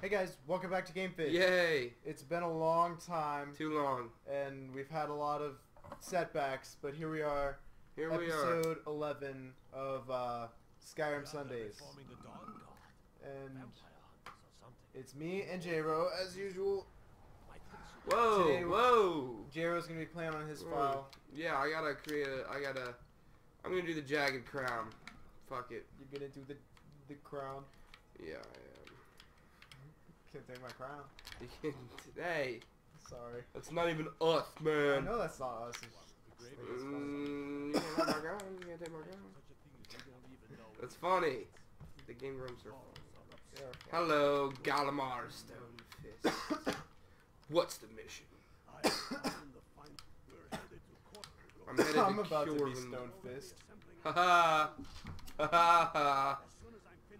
Hey guys, welcome back to GameFish. Yay! It's been a long time, Too long. and we've had a lot of setbacks, but here we are, Here we are. episode 11 of uh, Skyrim Sundays. And it's me and J-Ro, as usual. Whoa! Today whoa! J-Ro's going to be playing on his Whoa. file. Yeah, I gotta create a. I gotta. I'm gonna do the jagged crown. Fuck it. You're to do the the crown. Yeah, Can't take my crown. am. hey, Sorry. that's not even us, man. I know that's not us. It's it's. Mm, you can't take my crown. You can't take my crown. That's funny. The game rooms are fun. Yeah. Hello, Galmar Stonefist. What's the mission? I'm headed I'm to about to be. Stone Fist. Ha ha! Ha ha ha!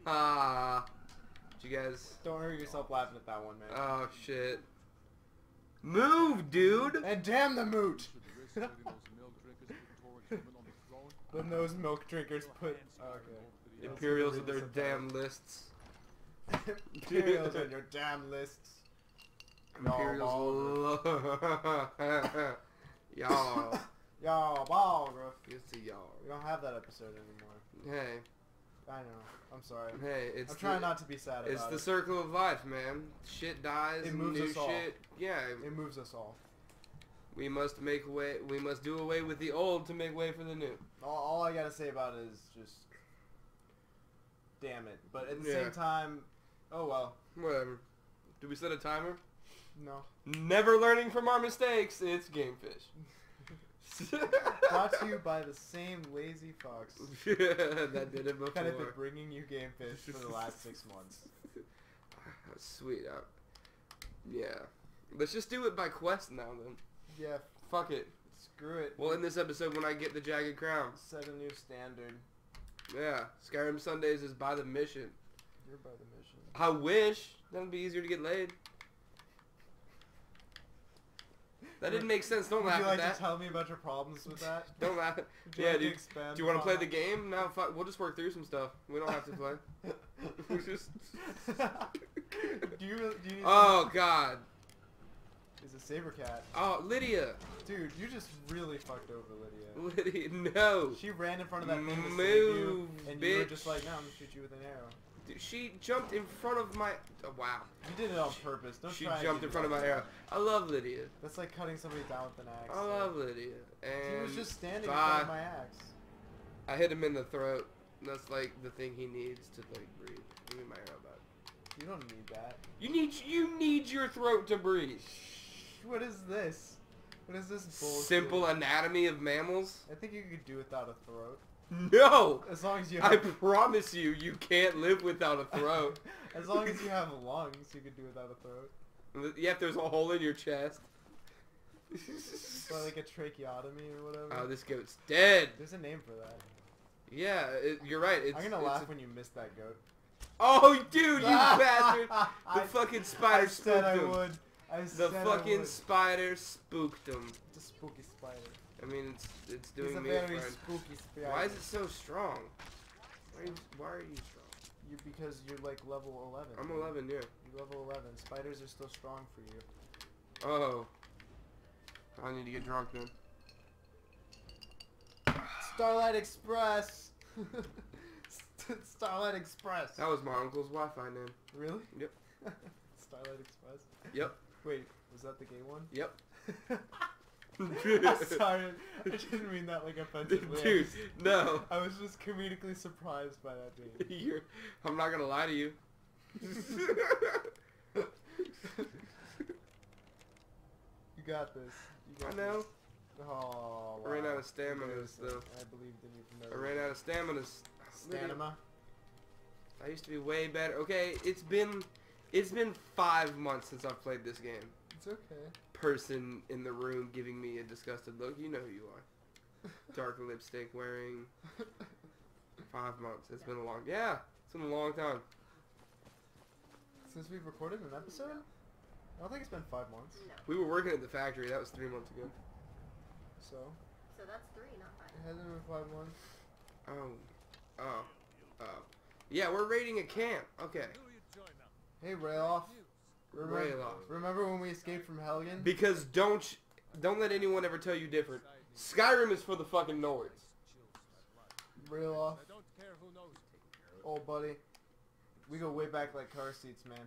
Ha! Did you guys? Don't hurt yourself laughing at that one, man. Oh shit! Move, dude! and damn the moot! Then those milk drinkers put... Oh, okay. Imperials with their damn lists. Imperials on your damn lists. Imperials. y'all. Y'all, Balgruuf. It's a y'all. We don't have that episode anymore. Hey, I know. I'm sorry. hey, it's I'm trying the, not to be sad about It's the it. circle of life, man. Shit dies. It moves new us all. shit. Yeah, It moves us all. we must make way. We must do away with the old to make way for the new. all. All I gotta say about it is just... Damn it. But at the Yeah. same time... Oh well. Whatever. Do we set a timer? No. Never learning from our mistakes. It's Gamefish. Brought to you by the same lazy fox. that did it before. Kind of been bringing you game fish for the last six months. Sweet. Uh, yeah. Let's just do it by quest now then. Yeah, Fuck it. screw it. Well, in this episode, when I get the Jagged Crown. set a new standard. Yeah. Skyrim Sundays is by the mission. You're by the mission. I wish. That'd be easier to get laid. That didn't make sense. Don't Would laugh you at like that. to tell me about your problems with that? Don't laugh. You Yeah, dude. Do you want to play the game? No, fuck. We'll just work through some stuff. We don't have to play. We just. do you really, do you need Oh God. Is a saber cat. Oh Lydia. Dude, you just really fucked over Lydia. Lydia. No. She ran in front of that thing to save you, Move, and you were just like, no, I'm gonna shoot you with an arrow. Dude, She jumped in front of my. Oh, wow. You did it on purpose. Don't She try jumped in front of my arrow. I love Lydia. That's like cutting somebody down with an axe. I love Lydia. He And was just standing in front of my axe. I hit him in the throat. That's like the thing he needs to like breathe. Give me my arrow back. You don't need that. You need you need your throat to breathe. What is this? What is this bullshit? Simple anatomy of mammals. I think you could do without a throat. No. As long as you I promise you, you can't live without a throat. as long as you have lungs, you could do without a throat. yeah, if there's a hole in your chest. It's like a tracheotomy or whatever. oh, this goat's dead. There's a name for that. Yeah, it, you're right. It's, I'm gonna laugh a- when you miss that goat. Oh, dude, you bastard! The I, fucking I spider said spooked I him. would. I The I fucking spider spooked him. The spooky spider. I mean, it's it's doing a me a very spooky spider. Why is it so strong? Why are you, why are you strong? You because you're like level 11. I'm 11, yeah. You're level 11. Spiders are still strong for you. Oh. I need to get drunk then. Starlight Express. Starlight Express. That was my uncle's Wi-Fi name. Really? Yep. Starlight Express. Yep. Wait, was that the gay one? Yep. Sorry, I didn't mean that like offensively. I Dude, just- no. I was just comedically surprised by that name. You're, I'm not gonna lie to you. You got this. You got I know. This. Oh, I ran out of stamina, though. I believed in you from I ran out of stamina. Stamina. I used to be way better. Okay, it's been it's been five months since I've played this game. It's okay. Person in the room giving me a disgusted look. You know who you are. Dark lipstick wearing. Five months. It's been a long. Yeah, it's been a long time. Since we've recorded an episode? I don't think it's been five months. No. We were working at the factory. That was three months ago. So, So that's three, not five. it hasn't been five months. Oh, oh, oh. Yeah, we're raiding a camp. Okay. Hey, Ralof. Remember, Ralof. remember when we escaped from Helgen? Because don't don't let anyone ever tell you different. Skyrim is for the fucking Nords. Ralof, I don't care who knows. old buddy. We go way back like car seats, man.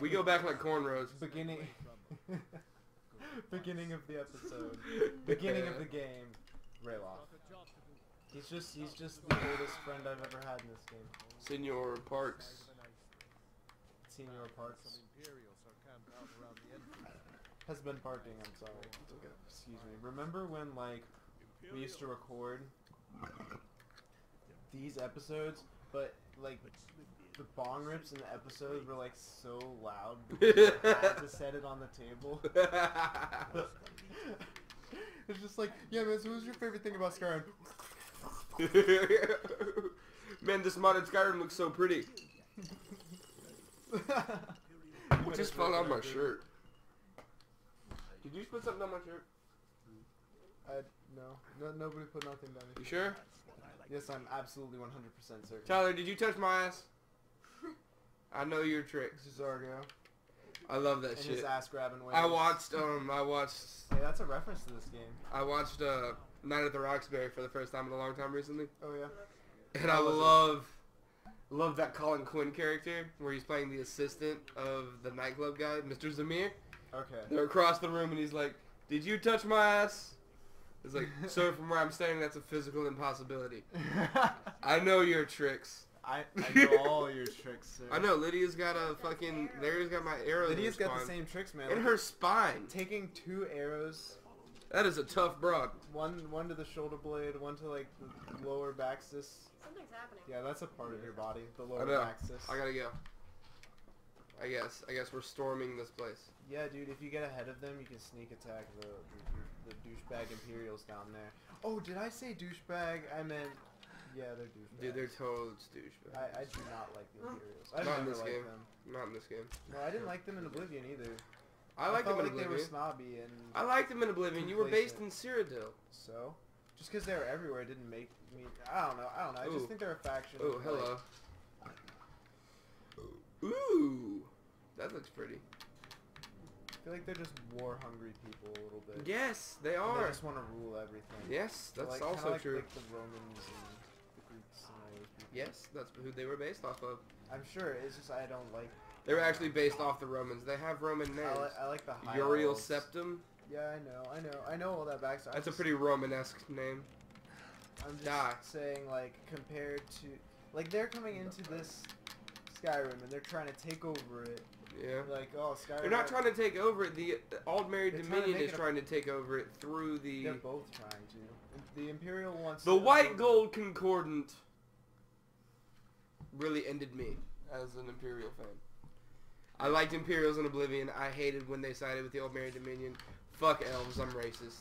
We go back like cornrows. Beginning, beginning of the episode, beginning of the game. Ralof. Got a job to do. He's just, he's just the oldest friend I've ever had in this game. Senor Parks. Senior Parks Some Imperials are camped out around the entrance. Has been parking. I'm sorry. Excuse me. Remember when like we used to record these episodes, but like the bong rips in the episode were like so loud. I had to set it on the table. it's just like, yeah, man. So, what was your favorite thing about Skyrim? Man, this modded Skyrim looks so pretty. Just fell on my shirt? Did you put something on my shirt? I, no, no, nobody put nothing down. You sure? Yes, I'm absolutely 100% certain. Tyler, did you touch my ass? I know your tricks. This is Argo I love that and shit. his ass grabbing ways. I watched um I watched Hey, that's a reference to this game. I watched uh Night at the Roxbury for the first time in a long time recently. Oh yeah. And I it? love love that Colin Quinn character where he's playing the assistant of the nightclub guy, Mr. Zamir. Okay. They're across the room and he's like, Did you touch my ass? It's like, sir, from where I'm standing, that's a physical impossibility. I know your tricks. I, I know all your tricks, sir. I know Lydia's got a fucking. Lydia's got my arrows. Lydia's in her got the same tricks, man. in Like, her spine. taking two arrows, That is a tough broad. one one to the shoulder blade, one to like the lower baxis. Something's happening. Yeah, that's a part of your body, the I lower know. baxis. I gotta go. I guess. I guess we're storming this place. Yeah, dude, if you get ahead of them, you can sneak attack the the, the douchebag Imperials down there. Oh, did I say douchebag? I meant, yeah, they're douchebags. Dude, they're toads, douchebags. I, I do not like the Imperials. I've Not in this liked game. them. Not in this game. No, I didn't like them in Oblivion either. I like them felt in like they were snobby and I liked them in Oblivion. You were based in Cyrodiil. so. Just because they were everywhere didn't make me. I don't know. I don't know. I Ooh. just think they're a faction. Oh, hello. Like, Ooh, that looks pretty. I feel like they're just war hungry people a little bit. Yes, they And are. They just want to rule everything. Yes, that's like, also like, true. Like the Romans and the Greeks and all those people. Yes, that's who they were based off of. I'm sure. It's just I don't like. They were actually based off the Romans. They have Roman names. I, li- I like the high Uriel elves. Septim. Yeah, I know. I know. I know all that backstory. That's a pretty Romanesque name. I'm just Die. saying, like, compared to, like, they're coming into this Skyrim and they're trying to take over it. Yeah. Like, oh, Skyrim. They're not trying to take over it. The Aldmeri They're trying Dominion make is trying to take over it through the They're both trying to. The Imperial wants. the White Gold Concordat. Really ended me as an Imperial fan. I liked Imperials in Oblivion. I hated when they sided with the Old Aldmeri Dominion. Fuck elves. I'm racist.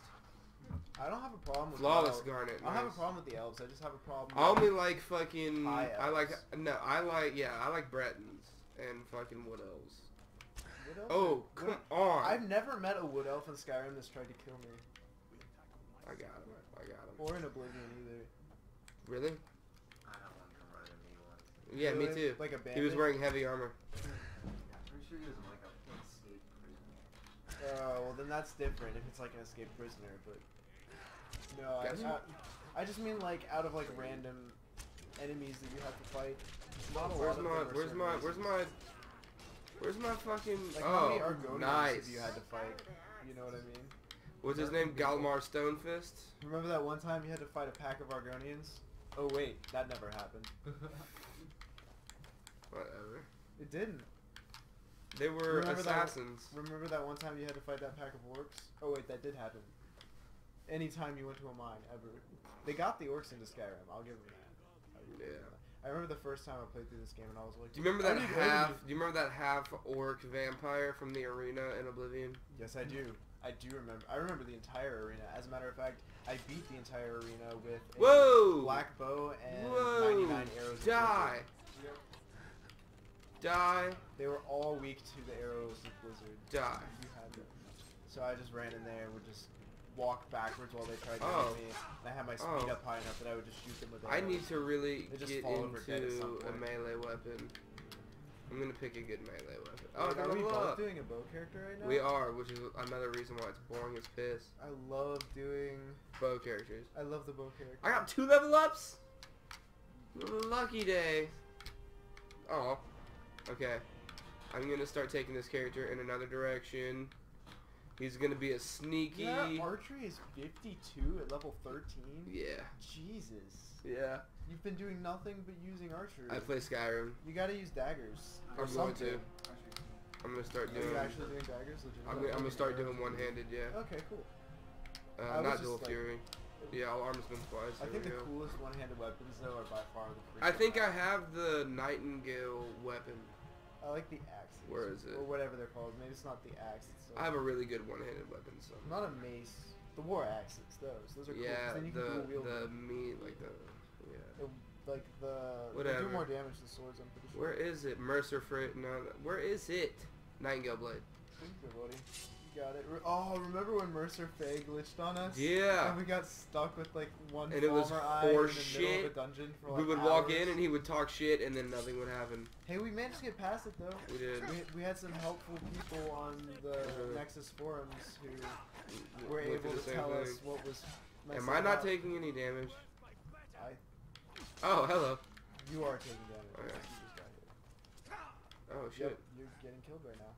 I don't have a problem with Flawless elves. Garnet. I don't have a problem with the elves. I just have a problem. I with- only like fucking. I like elves. no. I like yeah. I like Bretons and fucking wood elves. Wood elves Oh are- come wood- on! I've never met a wood elf in Skyrim that's tried to kill me, I got him. I got him. or in Oblivion either. Really? I had one come running at me once. Yeah, me too. Like a bandit. He was wearing heavy armor. I'm sure he was in like a escape prison. Oh well, then that's different if it's like an escaped prisoner. But no, I, I, I just mean like out of like random enemies that you have to fight. Not a Where's lot my? them Where's my? Where's my? Where's my fucking? Like how many oh, Argonians nice. have you had to fight? You know what I mean? What's his name? Galmar Stonefist. Remember that one time you had to fight a pack of Argonians? Oh wait, that never happened. Whatever. It didn't. They were Remember that- assassins. Remember that one time you had to fight that pack of orcs? Oh wait, that did happen. Anytime you went to a mine, ever. They got the orcs into Skyrim. I'll give them that. Them Yeah. that. I remember the first time I played through this game and I was like, Do you remember that half? Do you remember that half orc vampire from the arena in Oblivion? Yes, I do. I do remember. I remember the entire arena. As a matter of fact, I beat the entire arena with a Whoa! black bow and Whoa! 99 arrows. Die! Die! They were all weak to the arrows of blizzard. Die! You had them. So I just ran in there and would just walk backwards while they tried to Oh. hit me. And I had my speed Oh. up high enough that I would just shoot them with arrows. I need to really They just get fall over dead at some into a melee weapon. I'm gonna pick a good melee weapon. Oh, Wait, are we both look. doing a bow character right now? We are, which is another reason why it's boring as piss. I love doing. Bow characters. I love the bow character. I got two level ups. Lucky day. Oh. Okay. I'm gonna start taking this character in another direction. He's gonna be a sneaky. Yeah, archery is 52 at level 13. Yeah. Jesus. Yeah. You've been doing nothing but using archery. I play Skyrim. You gotta use daggers. Or I'm going something. to. I'm gonna start Are doing. you actually doing daggers? I'm gonna, I'm gonna start doing one-handed. Yeah. Okay, cool. Uh, not dual like- fury. Yeah, all armorsman twice. I think the go. coolest one-handed weapons though are by far the. I think I have the Nightingale weapon. I like the axes. Where is it? Or whatever they're called. Maybe it's not the axe. I have a really good one-handed weapon. So. not a mace. The war axes. Those. Those are cool. Yeah, then you can the the them. meat like the yeah. The- like the. They Whatever. do more damage than swords. I'm pretty sure. Where is it? Mercer Frey? No, where is it? Nightingale Blade. Thank you, buddy. Got it. Oh, remember when Mercer Frey glitched on us? Yeah. And we got stuck with like one And it was farmer eye in the middle of shit. a dungeon for like we would walk in and he would talk shit and then nothing would happen. Hey, we managed to get past it though. We did. We, we had some helpful people on the Uh-huh. Nexus forums who were able to tell us what was. Am I not up. taking any damage? I, Oh, hello. you are taking damage. Okay. You just got hit. Oh shit. Yep, you're getting killed right now.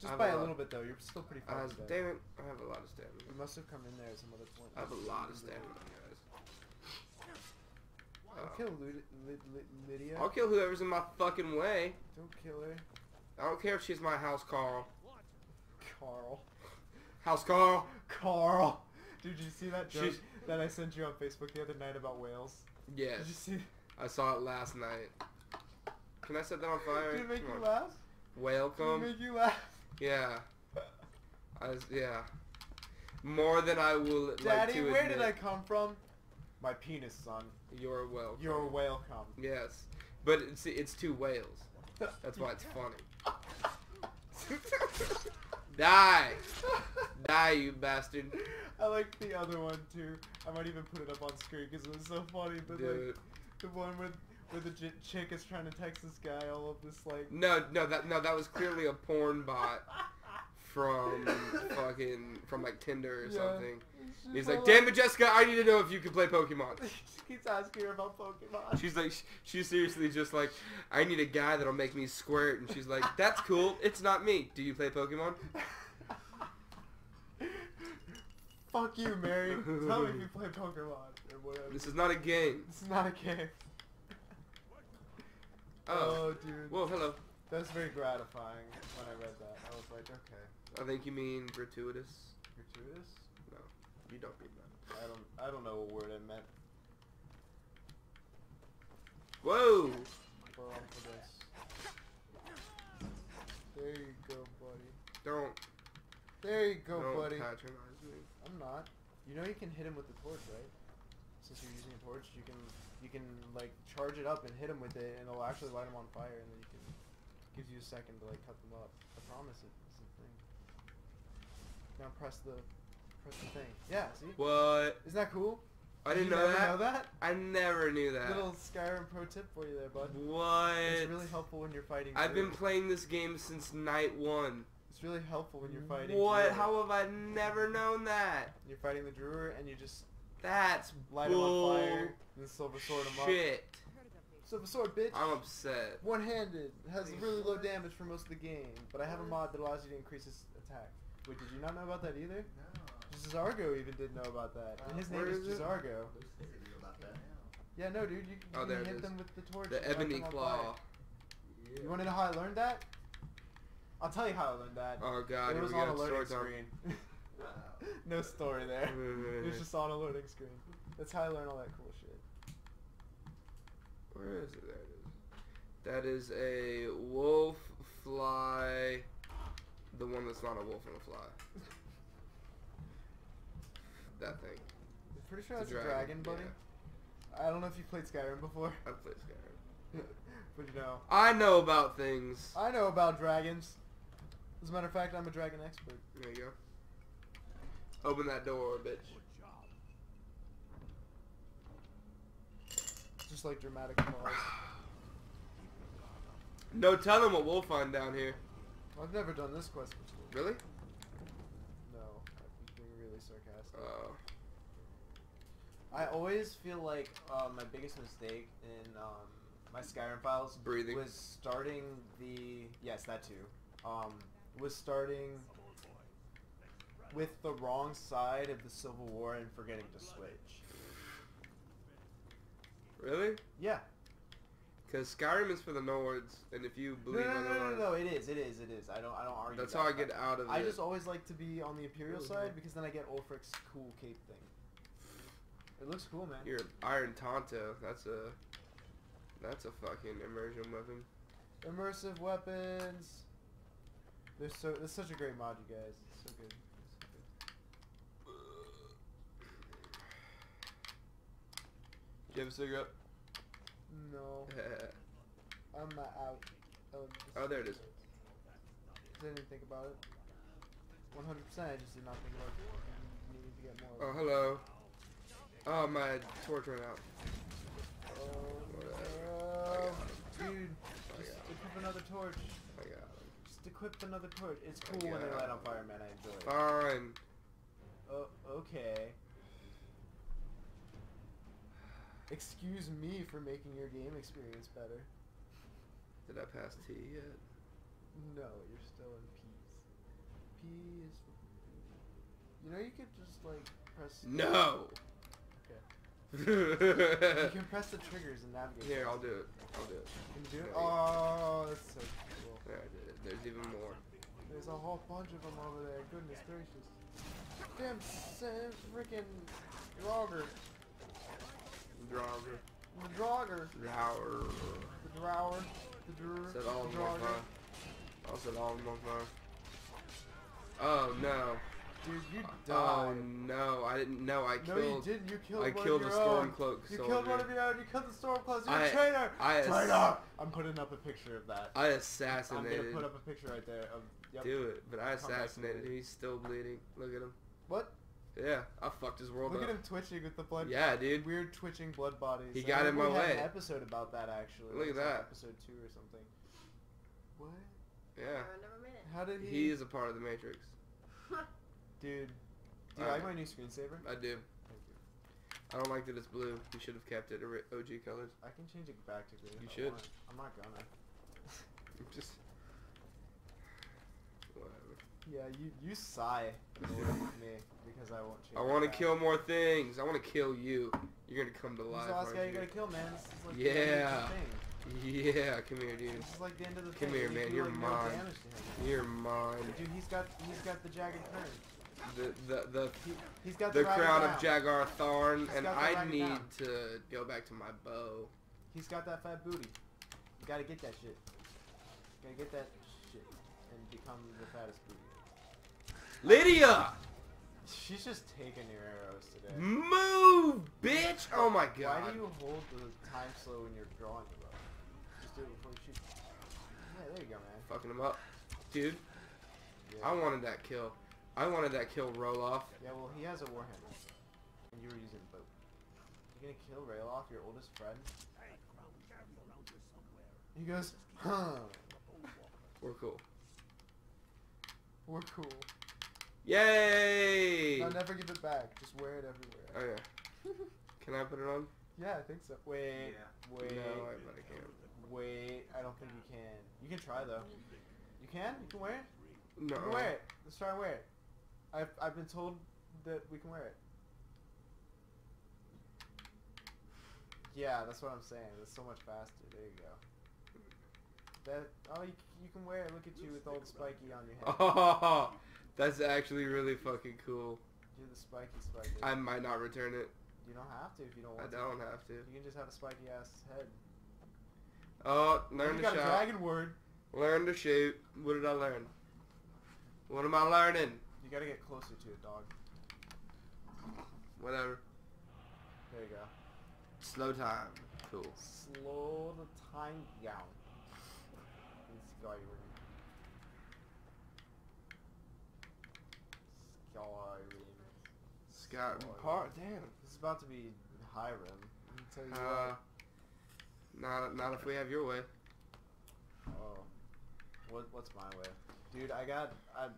Just by a a little bit though. You're still pretty far. Uh, damn it. I have a lot of You stamina. must have come in there at some other point. I have a lot of stamina, guys. Don't Uh, kill Lyd- Lyd- Lyd- Lydia. I'll kill whoever's in my fucking way. Don't kill her. I don't care if she's my housecarl. Carl. Housecarl. Carl. Dude, did you see that joke She's- that I sent you on Facebook the other night about whales? Yes. Did you see? I saw it last night. Can I set that on fire? Did it make Come you on. laugh? Whale Did it make you laugh? Yeah. I was, yeah. More than I will like Daddy, to where did. I come from? My penis, son. You're welcome. You're a whale cum. Yes. But it's, it's two whales. That's why it's funny. Die! Die, you bastard. I like the other one too. I might even put it up on screen because it was so funny. But Do like the one with where the j- chick is trying to text this guy all of this like. No, no, that no, that was clearly a porn bot from fucking from like Tinder or Yeah. something. She's He's like, "Damn it, Jessica, I need to know if you can play Pokemon." she keeps asking her about Pokemon. She's like, she's seriously just like, "I need a guy that'll make me squirt," and she's like, "That's cool. It's not me. Do you play Pokemon?" Fuck you, Mary. Tell me if you play Pokemon or whatever. This is not a game. This is not a game. Oh. oh. dude. Whoa, hello. That was very gratifying when I read that. I was like, okay. I think you mean gratuitous. Gratuitous? No, you don't mean that. I don't I don't know what word I meant Whoa! for this. There you go, buddy. Don't There you go, don't buddy. patronize me. I'm not. You know you can hit him with the torch, right? Since you're using a torch, you can you can like charge it up and hit them with it, and it'll actually light them on fire, and then you can gives you a second to like cut them up. I promise it. It's a thing. Now press the press the thing. Yeah, see? What? Isn't that cool? I Did didn't you know that. know that? I never knew that. Little Skyrim pro tip for you there, bud. What? It's really helpful when you're fighting. I've been playing this game since night one. It's really helpful when you're fighting. What? Druid. How have I never known that? You're fighting the Druid and you just That's light him on fire, and then silver sword him up. Shit. Silver sword, bitch. I'm upset. One-handed, has really low damage for most of the game, but I have a mod that allows you to increase its attack. Wait, did you not know about that either? No. Zargo even didn't know about that, and his name Where is is it? Zargo. I didn't know about that. Yeah, no, dude, you, oh, you Oh, can hit them with the torch. The ebony claw. fire. You want to know how I learned that? I'll tell you how I learned that. Oh god, it was on go. a loading Story time. screen. no story there. It was just on a loading screen. That's how I learned all that cool shit. Where is it? There it is. That is a wolf fly. The one that's not a wolf and a fly. That thing. I'm pretty sure It's that's a dragon, buddy. I don't know if you played Skyrim before, I've played Skyrim. but you know. I know about things. I know about dragons. As a matter of fact, I'm a dragon expert. There you go. Open that door, bitch. Just like dramatic pause. No telling what we'll find down here. I've never done this quest before. Really? No, I'm being really sarcastic. Uh, I always feel like uh, my biggest mistake in um, my Skyrim files Breathing. was starting the yes that too um, was starting with the wrong side of the Civil War and forgetting to switch. really? Yeah. Because Skyrim is for the Nords, and if you believe no, no, no, otherwise, no, It is. It is. It is. I don't. I don't argue. that's that. how I get out of I it. I just always like to be on the Imperial Really? side because then I get Ulfric's cool cape thing. It looks cool, man. You're Iron Tonto. That's a that's a fucking immersion weapon. Immersive weapons. They're so. It's such a great mod, you guys. It's so good. Do you have a cigarette? No, I'm not out. of Oh, there it is. Didn't even think about it. 100%. I just did not think about needing to get more. oh, hello. Oh, my torch ran out. Oh, dude, just oh, equip another torch. I got him. Just equip another torch. It's oh, cool when they light on fire, man. I enjoy it. Fine. Oh, okay. Excuse me for making your game experience better. Did I pass T yet? No, you're still in P's. P is. You know, you could just, like, press... No. Okay. You can press the triggers and navigate. Here, I'll do it. I'll do it. Can you do it? Oh, that's so cool. There, I did it. There's even more. There's a whole bunch of them over there. Goodness gracious. Damn, Sam, freaking Draugr. Draugr. The Draugr. Draugr. The Drower. The Dr. Set all of the them. I'll set all of them. Oh no. Dude, you oh, died. Oh no, I didn't know. I killed. no, you didn't. You killed I one killed of your own. Stormcloak You soldier. killed one of your own. You killed the Stormcloaks. You're I- a traitor. I traitor. I'm putting up a picture of that. I assassinated. I'm gonna put up a picture right there of. Yep. Do it, but I Come back to assassinated him. He's still bleeding. Look at him. What? Yeah, I fucked his world Look up. at him twitching with the blood. Yeah, dude. Weird twitching blood bodies. He I got in remember my we had way. An episode about that actually. Look at was like that. Episode two or something. What? Yeah, oh, I never made it. How did he? he is a part of the Matrix. Dude. Do you uh, Alright. like my new screensaver? I do. Thank you. I don't like that it's blue. You should have kept it OG colors. I can change it back to green. You I should. want. I'm not gonna. Just whatever. Yeah, you you sigh with me because I won't change. I want to kill more things. I want to kill you. You're gonna come to life. the last guy you you? gotta kill, man? This is like the end of the Yeah. Yeah, come here, dude. This is like the end of the Come thing. here, You man, you're like, mine. No damage to him. You're mine. Dude, he's got he's got the jagged turn. The the the He, he's got the the, crown of Jagar Tharn, He's and I need down. to go back to my bow. He's got that fat booty. You gotta get that shit. You gotta get that shit and become the fattest booty. Lydia, She's just taking your arrows today. move, bitch! Oh my god. Why do you hold the time slow when you're drawing the bow? Just do it before you shoot. Yeah, there you go, man. Fucking him up, dude. Yeah. I wanted that kill. I wanted that kill roll off. Yeah, well, he has a warhammer, and you were using bow. You're gonna kill Ralof, your oldest friend? He goes, huh? We're cool. We're cool. Yay! I'll never give it back. Just wear it everywhere. Oh yeah. Can I put it on? Yeah, I think so. Wait, Yeah. wait, No, I bet I can't. wait. I don't think you can. You can try though. You can? You can wear it? No. You can wear it. Let's try and wear it. I've I've been told that we can wear it. Yeah, that's what I'm saying. It's so much faster. There you go. That oh, you, you can wear it. Look at you with all the spiky on your head. Oh, that's actually really fucking cool. Do the spiky spiky. I might not return it. you don't have to if you don't want to. I don't have to. You can just have a spiky ass head. Oh, learn you to shout. dragon word. Learn to shoot. What did I learn? What am I learning? You gotta get closer to it, dog. Whatever. There you go. Slow time. Cool. Slow the time down. Scott Skyrim. part. Damn. This is about to be Hiram. Let me tell you Uh, not not if we have your way. Oh, what what's my way, dude? I got I,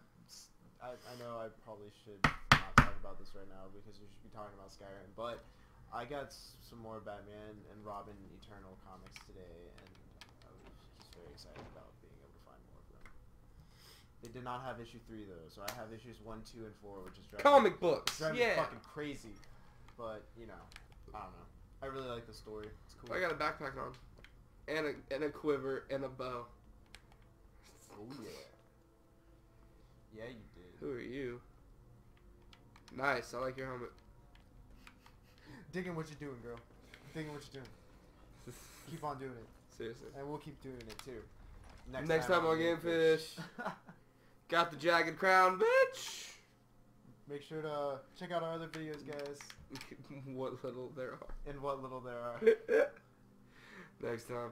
I I know I probably should not talk about this right now because we should be talking about Skyrim, but I got some more Batman and Robin Eternal comics today, and I was just very excited about being able to find more of them. They did not have issue three though, so I have issues one, two, and four, which is driving Comic books. driving me Yeah. fucking crazy. But you know, I don't know. I really like the story. It's cool. I got a backpack on, and a and a quiver and a bow. Oh yeah. Yeah, you did. Who are you? Nice. I like your helmet. Digging what you're doing, girl. Digging what you're doing. Keep on doing it, Seriously. and we'll keep doing it too. Next time on Game Fish. Got the jagged crown, bitch. Make sure to check out our other videos, guys, what little there are. and what little there are. Next time.